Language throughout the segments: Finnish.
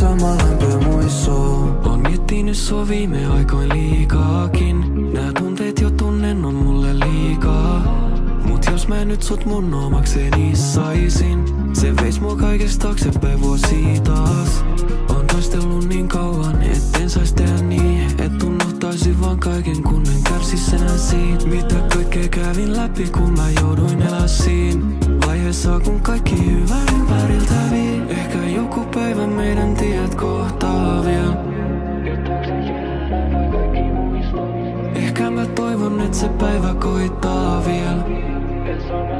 Samalla lämpö. On miettinyt sua viime aikoin liikaakin. Nyt sut mun omakseni saisin, se veis mua kaikesta taaksepäin vuosi taas. On taistellut niin kauan, etten sais tehdä niin, et unohtaisin vaan kaiken kun en kärsis enää siitä. Mitä kaikkea kävin läpi, kun mä jouduin elää siinä. Vaiheessa kun kaikki hyvä ympäriltä vii. Ehkä joku päivä meidän tiet kohtaa vielä. Ehkä mä toivon, että se päivä koittaa vielä. Kun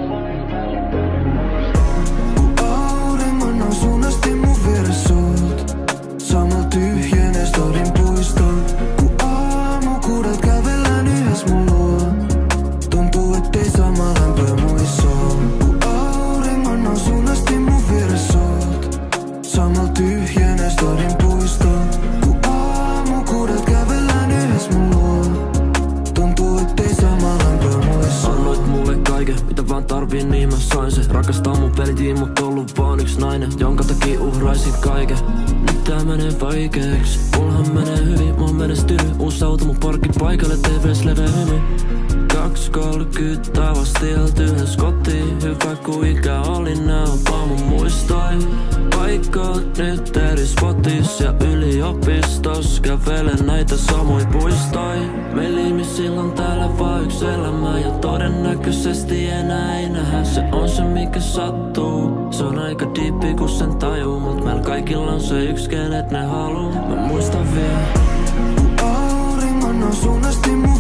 tarviin, niin mä sain se. Rakastaa mun pelitiin, mut ollut vaan yksi nainen Jonka takia uhraisin kaiken. Nyt tää menee vaikeeks Mullahan menee hyvin, mä oon menestynyt. Uusi auto mun parkkipaikalle, TVs leveä hymy 2.30 tavastilta yhdessä kotiin. Hyvä kun ikä oli nää on mun muistoi Paikkaat nyt eri spotis ja yliopistos. Kävelen näitä samoja puistoi Meillä silloin täällä vaan yksi elämä Ja todennäköisesti enää ei Se on se mikä sattuu. Se on aika diippi kun sen tajuu Mut meillä kaikilla on se yksi kenet ne haluu. Mä muistan vielä Kun auringon nousun asti mun